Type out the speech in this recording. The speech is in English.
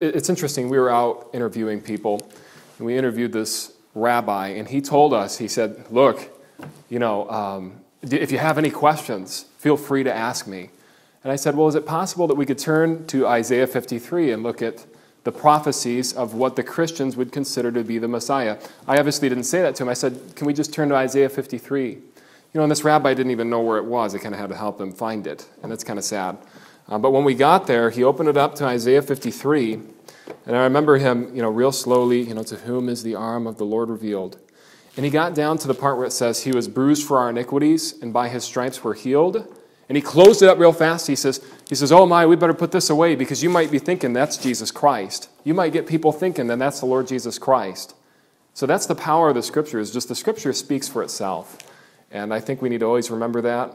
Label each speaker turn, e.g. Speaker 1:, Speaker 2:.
Speaker 1: It's interesting. We were out interviewing people, and we interviewed this rabbi, and he told us, he said, Look, you know, um, if you have any questions, feel free to ask me. And I said, Well, is it possible that we could turn to Isaiah 53 and look at the prophecies of what the Christians would consider to be the Messiah? I obviously didn't say that to him. I said, Can we just turn to Isaiah 53? You know, and this rabbi didn't even know where it was. I kind of had to help him find it, and that's kind of sad. Uh, but when we got there, he opened it up to Isaiah 53, and I remember him, you know, real slowly, you know, to whom is the arm of the Lord revealed? And he got down to the part where it says, He was bruised for our iniquities, and by his stripes we're healed. And he closed it up real fast. He says, he says, Oh my, we better put this away because you might be thinking that's Jesus Christ. You might get people thinking that that's the Lord Jesus Christ. So that's the power of the scripture, is just the scripture speaks for itself. And I think we need to always remember that.